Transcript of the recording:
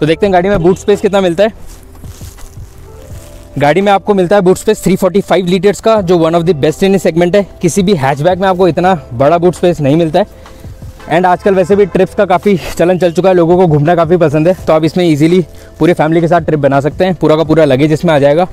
तो देखते हैं गाड़ी में बूट स्पेस कितना मिलता है। गाड़ी में आपको मिलता है बूट स्पेस 345 लीटर्स का, जो one of the best in segment है। किसी भी हैचबैक में आपको इतना बड़ा बूट स्पेस नहीं मिलता है। एंड आजकल वैसे भी ट्रिप्स का काफ़ी चलन चल चुका है, लोगों को घूमना काफ़ी पसंद है। तो आप इसमें इजीली पूरी फैमिली के साथ ट्रिप बना सकते हैं, पूरा का पूरा लगेज इसमें आ जाएगा।